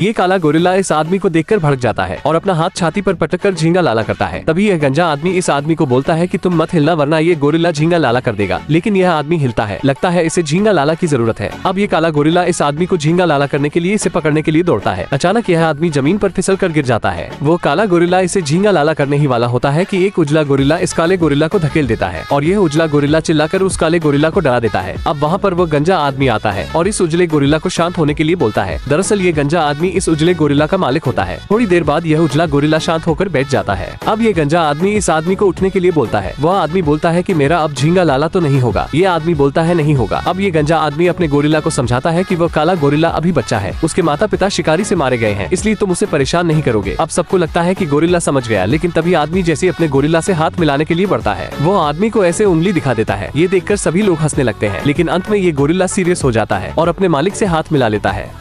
ये काला गोरिल्ला इस आदमी को देखकर भड़क जाता है और अपना हाथ छाती पर पटक कर झींगा लाला करता है। तभी यह गंजा आदमी इस आदमी को बोलता है कि तुम मत हिलना वरना ये गोरिल्ला झींगा लाला कर देगा। लेकिन यह आदमी हिलता है। लगता है इसे झींगा लाला की ज़रूरत है। अब ये काला गोरिल्ला इस आदमी को झींगा लाला करने के लिए इसे पकड़ने के लिए दौड़ता है। अचानक यह आदमी ज़मीन पर फिसल कर गिर जाता है। वो काला गोरिल्ला इसे झींगा लाला करने ही वाला होता है की एक उजला गोरिल्ला इस काले गोरिल्ला को धकेल देता है और यह उजला गोरिल्ला चिल्लाकर उस काले गोरिल्ला को डरा देता है। अब वहाँ पर वो गंजा आदमी आता है और इस उजले गोरिल्ला को शांत होने के लिए बोलता है। दरअसल ये गंजा आदमी इस उजले गोरिल्ला का मालिक होता है। थोड़ी देर बाद यह उजला गोरिल्ला शांत होकर बैठ जाता है। अब ये गंजा आदमी इस आदमी को उठने के लिए बोलता है। वह आदमी बोलता है की मेरा अब झींगा लाला तो नहीं होगा। ये आदमी बोलता है, नहीं होगा। अब ये गंजा आदमी अपने गोरिल्ला को समझाता है की वह काला गोरिल्ला अभी बच्चा है। उसके माता पिता शिकारी ऐसी मारे गए हैं, इसलिए तुम उसे परेशान नहीं करोगे। अब सबको लगता है की गोरिल्ला समझ गया, लेकिन तभी आदमी जैसे अपने गोरिल्ला ऐसी हाथ मिलाने के लिए बढ़ता है। वो आदमी को ऐसे उंगली दिखा देता है। ये देखकर सभी लोग हंसने लगते हैं, लेकिन अंत में ये गोरिल्ला सीरियस हो जाता है और अपने मालिक से हाथ मिला लेता है।